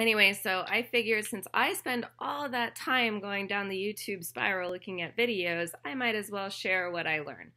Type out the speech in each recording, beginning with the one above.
Anyway, so I figured since I spend all that time going down the YouTube spiral looking at videos, I might as well share what I learn.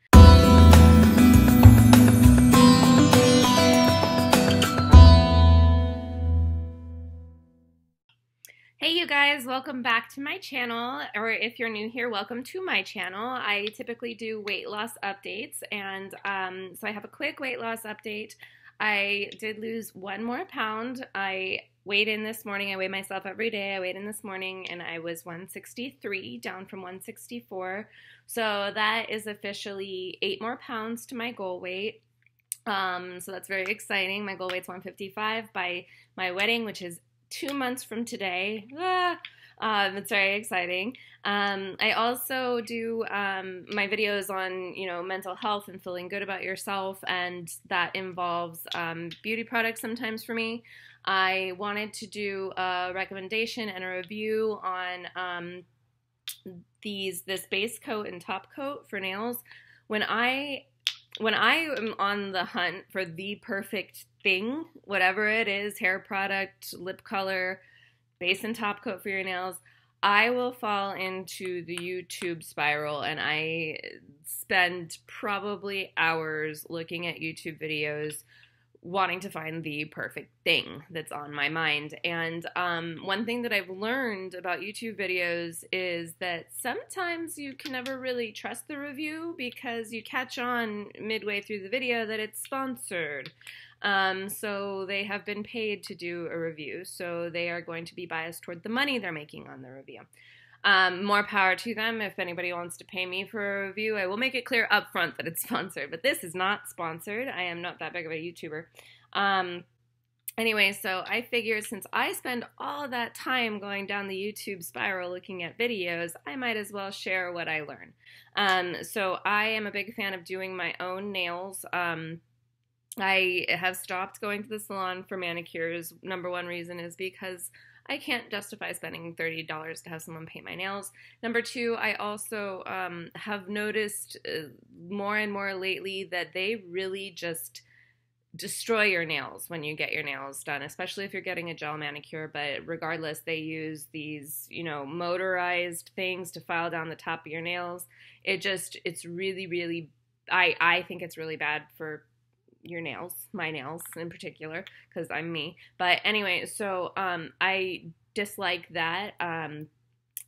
Hey you guys, welcome back to my channel, or if you're new here, welcome to my channel. I typically do weight loss updates, and um, so I have a quick weight loss update. I did lose one more pound. I weighed in this morning. I weigh myself every day. I weighed in this morning and I was 163, down from 164. So that is officially eight more pounds to my goal weight. Um, so that's very exciting. My goal weight's 155 by my wedding, which is two months from today. Ah, um, it's very exciting. Um, I also do um, my videos on you know mental health and feeling good about yourself, and that involves um, beauty products sometimes for me. I wanted to do a recommendation and a review on um, these this base coat and top coat for nails. When I when I am on the hunt for the perfect thing, whatever it is, hair product, lip color, base and top coat for your nails, I will fall into the YouTube spiral and I spend probably hours looking at YouTube videos wanting to find the perfect thing that's on my mind. And um, one thing that I've learned about YouTube videos is that sometimes you can never really trust the review because you catch on midway through the video that it's sponsored. Um, so they have been paid to do a review, so they are going to be biased toward the money they're making on the review. Um, more power to them. If anybody wants to pay me for a review, I will make it clear up front that it's sponsored. But this is not sponsored. I am not that big of a YouTuber. Um, anyway, so I figured since I spend all that time going down the YouTube spiral looking at videos, I might as well share what I learn. Um, so I am a big fan of doing my own nails. Um, I have stopped going to the salon for manicures. Number one reason is because I can't justify spending $30 to have someone paint my nails. Number two, I also um, have noticed uh, more and more lately that they really just destroy your nails when you get your nails done, especially if you're getting a gel manicure. But regardless, they use these, you know, motorized things to file down the top of your nails. It just, it's really, really, I, I think it's really bad for your nails, my nails in particular, because I'm me. But anyway, so um, I dislike that. Um,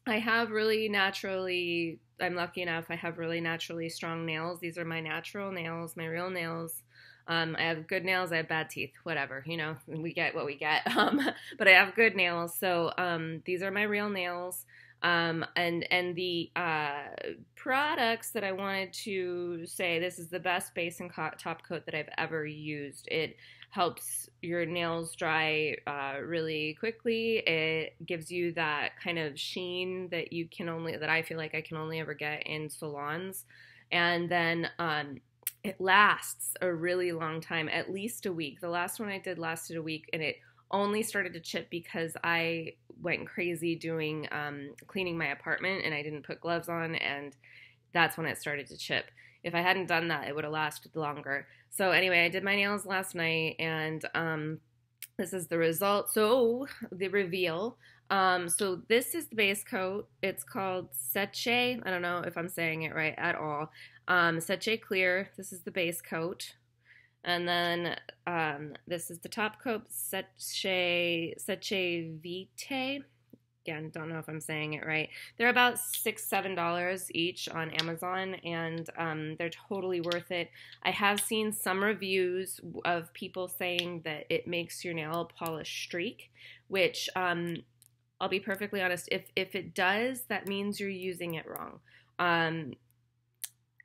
I have really naturally, I'm lucky enough, I have really naturally strong nails. These are my natural nails, my real nails. Um, I have good nails, I have bad teeth, whatever, you know, we get what we get. Um, but I have good nails, so um, these are my real nails. Um, and and the uh, products that I wanted to say this is the best base and co- top coat that I've ever used. It helps your nails dry uh, really quickly. It gives you that kind of sheen that you can only that I feel like I can only ever get in salons, and then um, it lasts a really long time, at least a week. The last one I did lasted a week, and it only started to chip because I went crazy doing um, cleaning my apartment and I didn't put gloves on, and that's when it started to chip. If I hadn't done that, it would have lasted longer. So anyway, I did my nails last night, and um, this is the result. So the reveal. Um, so this is the base coat. It's called Seche. I don't know if I'm saying it right at all. Um, Seche Clear. This is the base coat. And then um, this is the top coat, Seche, Seche Vite. Again, don't know if I'm saying it right. They're about six, seven dollars each on Amazon, and um, they're totally worth it. I have seen some reviews of people saying that it makes your nail polish streak, which um, I'll be perfectly honest. If if it does, that means you're using it wrong. Um,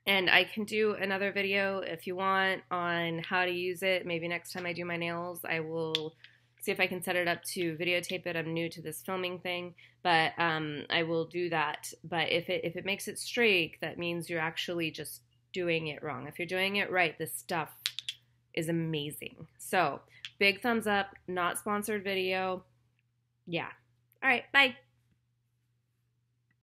and I can do another video if you want on how to use it. Maybe next time I do my nails, I will see if I can set it up to videotape it. I'm new to this filming thing, but um, I will do that. But if it if it makes it streak, that means you're actually just doing it wrong. If you're doing it right, this stuff is amazing. So big thumbs up. Not sponsored video. Yeah. All right. Bye.